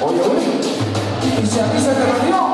Oye, oye. Y se avisa que perdió.